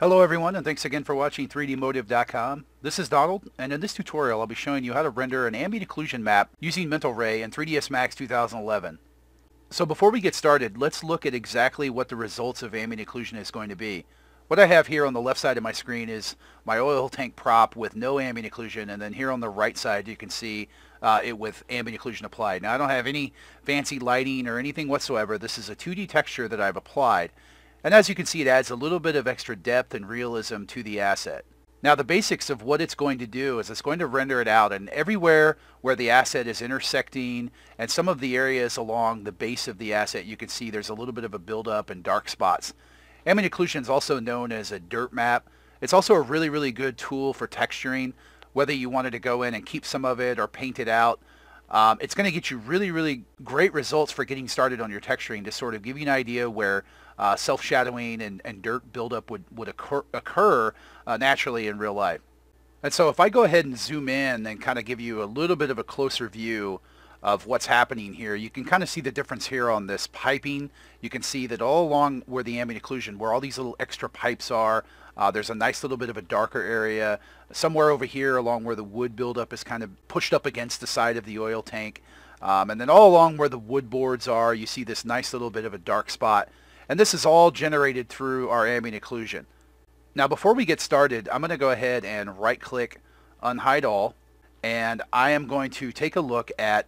Hello everyone and thanks again for watching 3dmotive.com. This is Donald and in this tutorial I'll be showing you how to render an ambient occlusion map using Mental Ray in 3ds Max 2011. So before we get started, let's look at exactly what the results of ambient occlusion is going to be. What I have here on the left side of my screen is my oil tank prop with no ambient occlusion and then here on the right side you can see uh, it with ambient occlusion applied. Now I don't have any fancy lighting or anything whatsoever. This is a 2D texture that I've applied. And as you can see, it adds a little bit of extra depth and realism to the asset. Now the basics of what it's going to do is it's going to render it out and everywhere where the asset is intersecting and some of the areas along the base of the asset you can see there's a little bit of a buildup and dark spots. Ambient occlusion is also known as a dirt map. It's also a really really good tool for texturing whether you wanted to go in and keep some of it or paint it out. Um, it's going to get you really, really great results for getting started on your texturing to sort of give you an idea where uh, self-shadowing and, and dirt buildup would, would occur, occur uh, naturally in real life. And so if I go ahead and zoom in and kind of give you a little bit of a closer view of what's happening here, you can kind of see the difference here on this piping. You can see that all along where the ambient occlusion, where all these little extra pipes are, uh, there's a nice little bit of a darker area. Somewhere over here along where the wood buildup is kind of pushed up against the side of the oil tank. Um, and then all along where the wood boards are, you see this nice little bit of a dark spot. And this is all generated through our ambient occlusion. Now before we get started, I'm going to go ahead and right click unhide all. And I am going to take a look at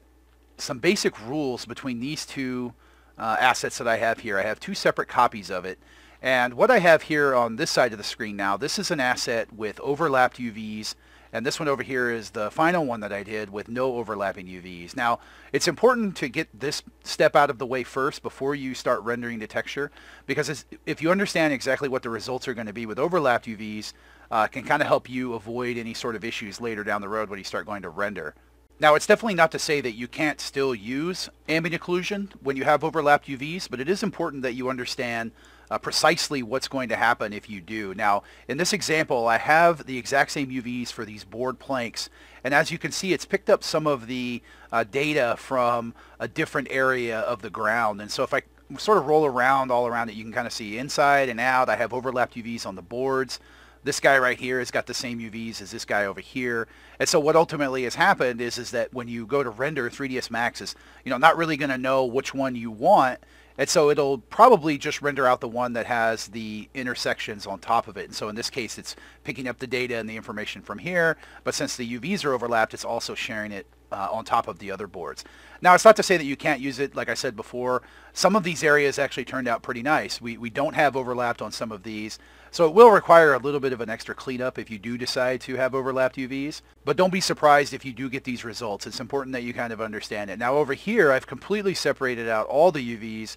some basic rules between these two uh, assets that I have here. I have two separate copies of it. And what I have here on this side of the screen now, this is an asset with overlapped UVs and this one over here is the final one that I did with no overlapping UVs. Now, it's important to get this step out of the way first before you start rendering the texture because if you understand exactly what the results are going to be with overlapped UVs, uh, can kind of help you avoid any sort of issues later down the road when you start going to render. Now, it's definitely not to say that you can't still use ambient occlusion when you have overlapped UVs, but it is important that you understand uh, precisely what's going to happen if you do. Now, in this example, I have the exact same UVs for these board planks, and as you can see, it's picked up some of the uh, data from a different area of the ground. And so if I sort of roll around all around it, you can kind of see inside and out. I have overlapped UVs on the boards. This guy right here has got the same UVs as this guy over here. And so what ultimately has happened is, is that when you go to render 3ds Max is, you know, not really going to know which one you want and so it'll probably just render out the one that has the intersections on top of it. And so in this case, it's picking up the data and the information from here. But since the UVs are overlapped, it's also sharing it uh, on top of the other boards. Now, it's not to say that you can't use it. Like I said before, some of these areas actually turned out pretty nice. We, we don't have overlapped on some of these. So it will require a little bit of an extra cleanup if you do decide to have overlapped UVs. But don't be surprised if you do get these results. It's important that you kind of understand it. Now over here, I've completely separated out all the UVs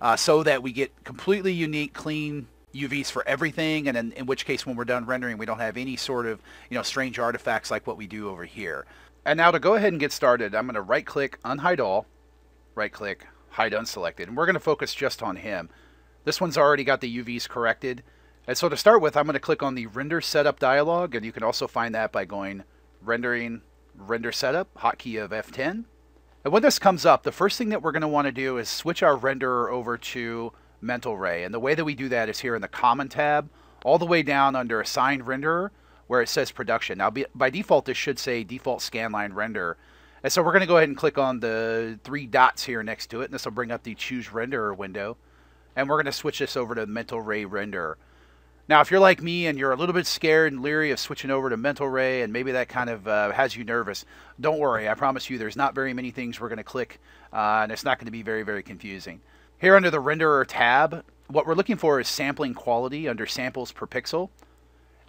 uh, so that we get completely unique, clean UVs for everything. And in, in which case, when we're done rendering, we don't have any sort of, you know, strange artifacts like what we do over here. And now to go ahead and get started, I'm going to right click, unhide all, right click, hide unselected. And we're going to focus just on him. This one's already got the UVs corrected. And so to start with, I'm going to click on the render setup dialog, and you can also find that by going rendering, render setup, hotkey of F10. And when this comes up, the first thing that we're going to want to do is switch our renderer over to Mental Ray. And the way that we do that is here in the Common tab, all the way down under Assigned Renderer, where it says Production. Now, by default, this should say Default Scanline Render. And so we're going to go ahead and click on the three dots here next to it, and this will bring up the Choose Renderer window. And we're going to switch this over to Mental Ray Renderer. Now, if you're like me and you're a little bit scared and leery of switching over to Mental Ray and maybe that kind of uh, has you nervous, don't worry. I promise you there's not very many things we're going to click uh, and it's not going to be very, very confusing. Here under the Renderer tab, what we're looking for is sampling quality under samples per pixel.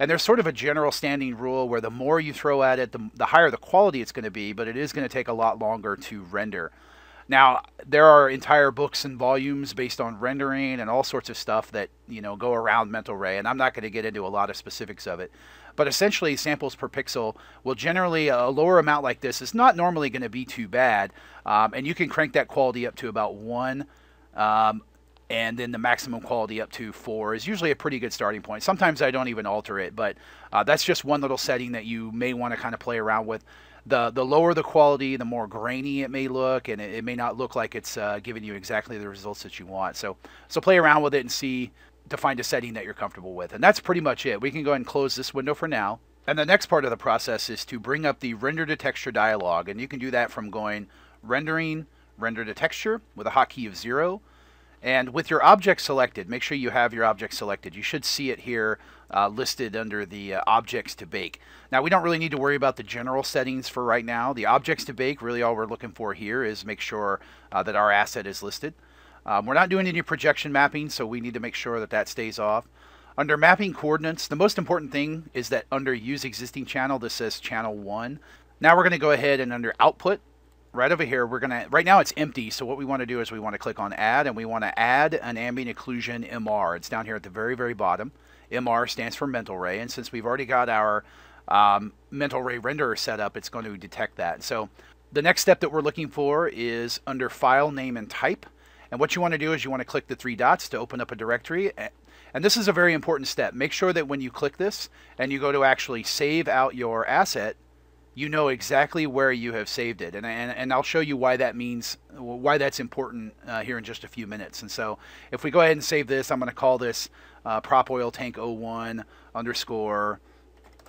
And there's sort of a general standing rule where the more you throw at it, the, the higher the quality it's going to be, but it is going to take a lot longer to render. Now, there are entire books and volumes based on rendering and all sorts of stuff that, you know, go around Mental Ray, and I'm not going to get into a lot of specifics of it. But essentially, samples per pixel will generally, a lower amount like this is not normally going to be too bad, um, and you can crank that quality up to about 1. Um, and then the maximum quality up to four is usually a pretty good starting point. Sometimes I don't even alter it, but uh, that's just one little setting that you may want to kind of play around with the the lower the quality, the more grainy it may look, and it, it may not look like it's uh, giving you exactly the results that you want. So so play around with it and see to find a setting that you're comfortable with. And that's pretty much it. We can go ahead and close this window for now. And the next part of the process is to bring up the render to texture dialog. And you can do that from going rendering, render to texture with a hotkey of zero. And with your object selected, make sure you have your object selected. You should see it here uh, listed under the uh, objects to bake. Now we don't really need to worry about the general settings for right now. The objects to bake, really all we're looking for here is make sure uh, that our asset is listed. Um, we're not doing any projection mapping, so we need to make sure that that stays off. Under mapping coordinates, the most important thing is that under use existing channel, this says channel 1. Now we're going to go ahead and under output, right over here, we're going to, right now it's empty, so what we want to do is we want to click on add, and we want to add an ambient occlusion MR. It's down here at the very, very bottom. MR stands for mental ray, and since we've already got our um, mental ray renderer set up, it's going to detect that. So the next step that we're looking for is under file name and type. And what you want to do is you want to click the three dots to open up a directory. And this is a very important step. Make sure that when you click this and you go to actually save out your asset, you know exactly where you have saved it. And, and, and I'll show you why that means, why that's important uh, here in just a few minutes. And so if we go ahead and save this, I'm going to call this uh, prop oil tank 01 underscore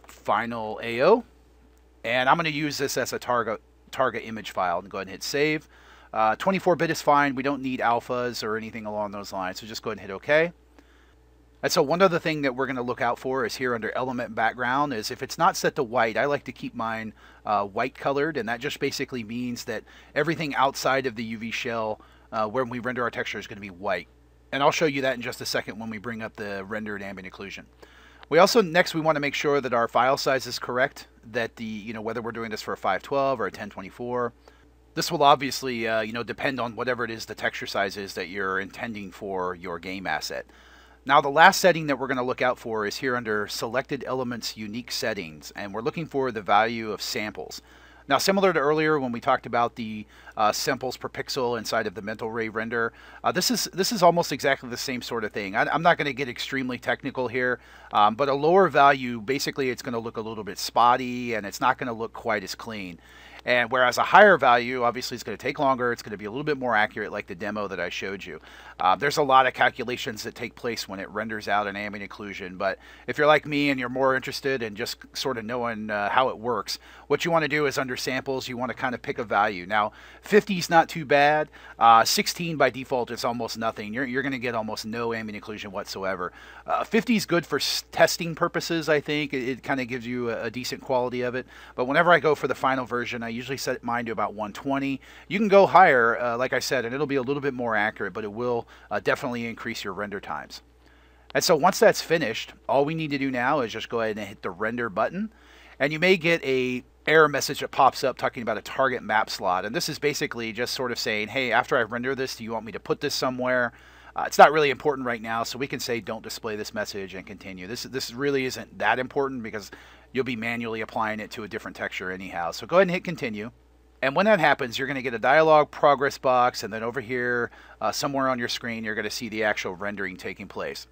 final AO. And I'm going to use this as a target, target image file and go ahead and hit save. 24-bit uh, is fine. We don't need alphas or anything along those lines. So just go ahead and hit OK. And so one other thing that we're going to look out for is here under element background is if it's not set to white, I like to keep mine uh, white colored. And that just basically means that everything outside of the UV shell uh, when we render our texture is going to be white. And I'll show you that in just a second when we bring up the rendered ambient occlusion. We also, next, we want to make sure that our file size is correct, that the, you know, whether we're doing this for a 512 or a 1024, this will obviously, uh, you know, depend on whatever it is the texture size is that you're intending for your game asset. Now the last setting that we're going to look out for is here under Selected Elements Unique Settings, and we're looking for the value of samples. Now similar to earlier when we talked about the uh, samples per pixel inside of the mental ray render, uh, this is this is almost exactly the same sort of thing. I, am not going to get extremely technical here, um, but a lower value, basically it's going to look a little bit spotty and it's not going to look quite as clean. And whereas a higher value, obviously, is going to take longer. It's going to be a little bit more accurate, like the demo that I showed you. Uh, there's a lot of calculations that take place when it renders out an ambient occlusion. But if you're like me and you're more interested in just sort of knowing uh, how it works, what you want to do is under samples, you want to kind of pick a value. Now, 50 is not too bad. Uh, 16 by default is almost nothing. You're, you're going to get almost no ambient occlusion whatsoever. Uh, 50 is good for testing purposes, I think. It, it kind of gives you a, a decent quality of it. But whenever I go for the final version, I usually set mine to about 120. You can go higher, uh, like I said, and it'll be a little bit more accurate, but it will uh, definitely increase your render times. And so once that's finished, all we need to do now is just go ahead and hit the render button. And you may get a error message that pops up talking about a target map slot. And this is basically just sort of saying, hey, after I render this, do you want me to put this somewhere? Uh, it's not really important right now, so we can say don't display this message and continue. This, this really isn't that important because you'll be manually applying it to a different texture anyhow. So go ahead and hit continue. And when that happens, you're going to get a dialog progress box, and then over here, uh, somewhere on your screen, you're going to see the actual rendering taking place.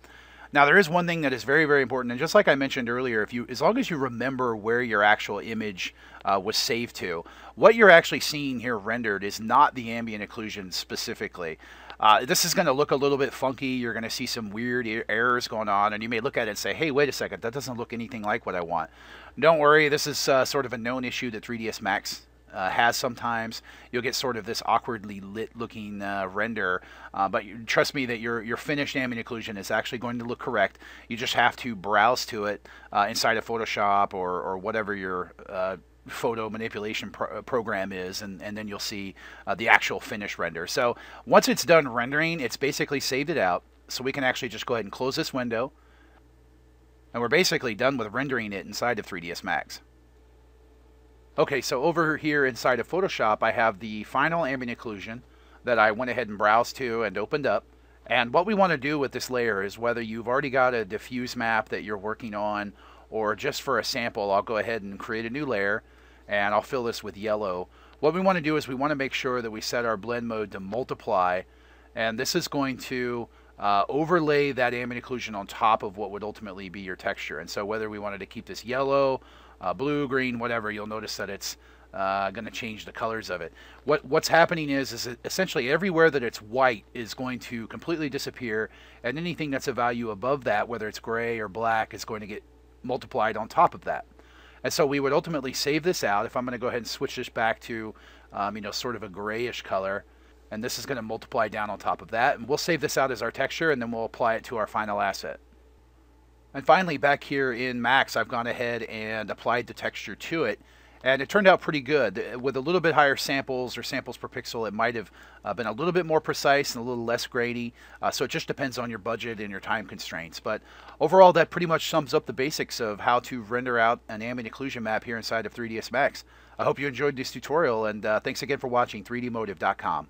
Now, there is one thing that is very, very important, and just like I mentioned earlier, if you, as long as you remember where your actual image uh, was saved to, what you're actually seeing here rendered is not the ambient occlusion specifically. Uh, this is going to look a little bit funky. You're going to see some weird er errors going on, and you may look at it and say, hey, wait a second, that doesn't look anything like what I want. Don't worry, this is uh, sort of a known issue that 3ds Max uh, has sometimes. You'll get sort of this awkwardly lit looking uh, render, uh, but you, trust me that your, your finished ambient occlusion is actually going to look correct. You just have to browse to it uh, inside of Photoshop or, or whatever your uh, photo manipulation pro uh, program is and, and then you'll see the actual finished render. So once it's done rendering, it's basically saved it out. So we can actually just go ahead and close this window. And we're basically done with rendering it inside of 3ds Max. Okay, so over here inside of Photoshop, I have the final ambient occlusion that I went ahead and browsed to and opened up. And what we want to do with this layer is whether you've already got a diffuse map that you're working on or just for a sample, I'll go ahead and create a new layer and I'll fill this with yellow. What we want to do is we want to make sure that we set our blend mode to multiply and this is going to uh, overlay that ambient occlusion on top of what would ultimately be your texture. And so whether we wanted to keep this yellow, uh, blue, green, whatever, you'll notice that it's uh, going to change the colors of it. What what's happening is is essentially everywhere that it's white is going to completely disappear, and anything that's a value above that, whether it's gray or black, is going to get multiplied on top of that. And so we would ultimately save this out. If I'm going to go ahead and switch this back to, um, you know, sort of a grayish color, and this is going to multiply down on top of that, and we'll save this out as our texture, and then we'll apply it to our final asset. And finally, back here in Max, I've gone ahead and applied the texture to it and it turned out pretty good. With a little bit higher samples or samples per pixel, it might have uh, been a little bit more precise and a little less grainy. Uh, so it just depends on your budget and your time constraints. But overall, that pretty much sums up the basics of how to render out an ambient occlusion map here inside of 3ds Max. I hope you enjoyed this tutorial, and uh, thanks again for watching 3dmotive.com.